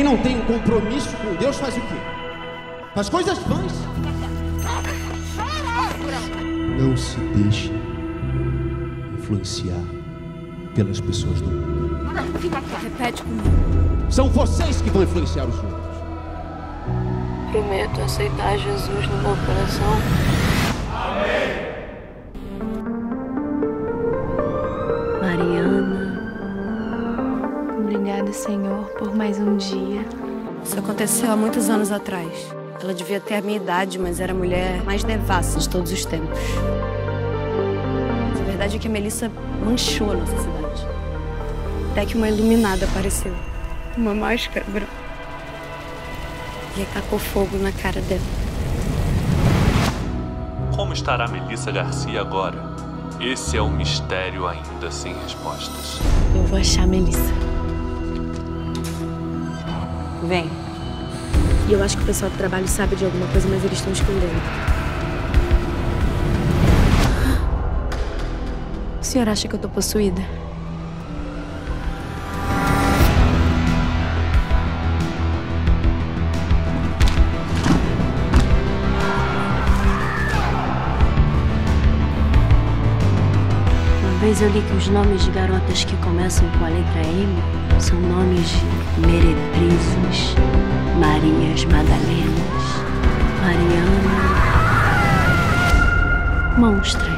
não tem um compromisso com Deus faz o quê? Faz coisas vãs. Não se deixe influenciar pelas pessoas do mundo. Repete comigo. São vocês que vão influenciar os outros. Prometo aceitar Jesus no meu coração. Mariana. Obrigada, Senhor, por mais um dia. Isso aconteceu há muitos anos atrás. Ela devia ter a minha idade, mas era a mulher mais devassa de todos os tempos. Mas a verdade é que a Melissa manchou a nossa cidade. Até que uma iluminada apareceu. Uma máscara branca. E tacou fogo na cara dela. Como estará Melissa Garcia agora? Esse é um mistério ainda sem respostas. Eu vou achar a Melissa. Vem. E eu acho que o pessoal do trabalho sabe de alguma coisa, mas eles estão escondendo. O senhor acha que eu tô possuída? Vez eu li que os nomes de garotas que começam com a letra M são nomes de meretrizes, Marias Madalenas, Mariana. Monstras.